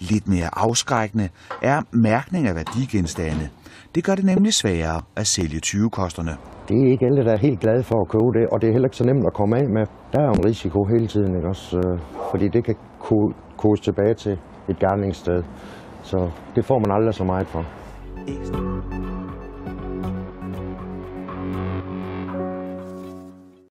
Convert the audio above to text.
Lidt mere afskrækkende er mærkning af værdigenstande. Det gør det nemlig sværere at sælge 20-kosterne. Det er ikke alle, der er helt glade for at købe det, og det er heller ikke så nemt at komme af med. Der er jo en risiko hele tiden, ikke også? Øh, fordi det kan ko- tilbage til et gerningssted. Så det får man aldrig så meget for.